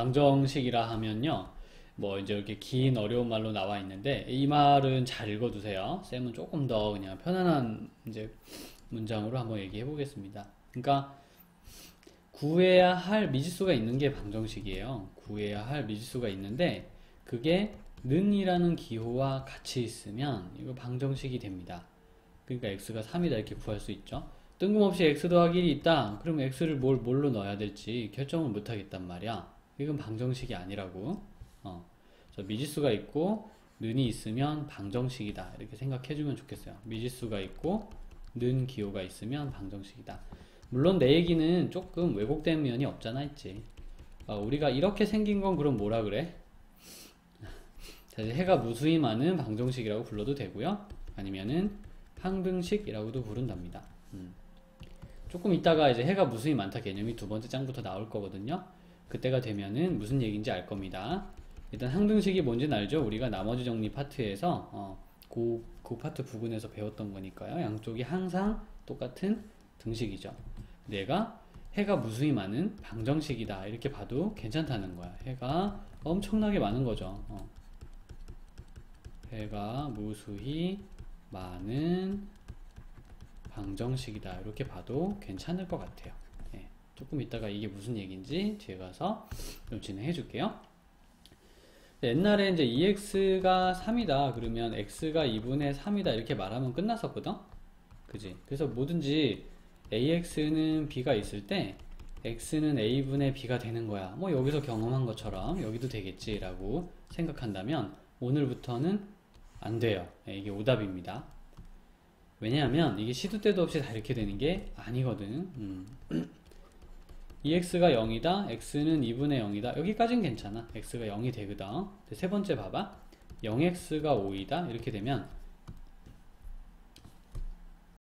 방정식이라 하면요. 뭐 이제 이렇게 긴 어려운 말로 나와 있는데 이 말은 잘 읽어두세요. 쌤은 조금 더 그냥 편안한 이제 문장으로 한번 얘기해 보겠습니다. 그러니까 구해야 할 미지수가 있는 게 방정식이에요. 구해야 할 미지수가 있는데 그게 는이라는 기호와 같이 있으면 이거 방정식이 됩니다. 그러니까 x가 3이다 이렇게 구할 수 있죠. 뜬금없이 x 더하기 1이 있다. 그러면 x를 뭘, 뭘로 넣어야 될지 결정을 못 하겠단 말이야. 이건 방정식이 아니라고. 어. 미지수가 있고 는이 있으면 방정식이다. 이렇게 생각해 주면 좋겠어요. 미지수가 있고 는 기호가 있으면 방정식이다. 물론 내 얘기는 조금 왜곡된 면이 없잖아 있지. 어, 우리가 이렇게 생긴 건 그럼 뭐라 그래? 자, 이제 해가 무수히 많은 방정식이라고 불러도 되고요. 아니면은 항등식이라고도 부른답니다. 음. 조금 있다가 이제 해가 무수히 많다 개념이 두 번째 장부터 나올 거거든요. 그때가 되면은 무슨 얘기인지 알 겁니다. 일단 항등식이 뭔지는 알죠? 우리가 나머지 정리 파트에서 어, 그, 그 파트 부분에서 배웠던 거니까요. 양쪽이 항상 똑같은 등식이죠. 내가 해가 무수히 많은 방정식이다 이렇게 봐도 괜찮다는 거야. 해가 엄청나게 많은 거죠. 어. 해가 무수히 많은 방정식이다 이렇게 봐도 괜찮을 것 같아요. 예, 조금 이따가 이게 무슨 얘기인지 뒤에 가서 좀 진행해 줄게요. 옛날에 이제 EX가 3이다 그러면 X가 2분의 3이다 이렇게 말하면 끝났었거든? 그지? 그래서 뭐든지 AX는 B가 있을 때 X는 A분의 B가 되는 거야. 뭐 여기서 경험한 것처럼 여기도 되겠지라고 생각한다면 오늘부터는 안 돼요. 예, 이게 오답입니다. 왜냐하면 이게 시도 때도 없이 다 이렇게 되는 게 아니거든. 음. EX가 0이다. X는 2분의 0이다. 여기까진 괜찮아. X가 0이 되거든. 세 번째 봐봐. 0X가 5이다. 이렇게 되면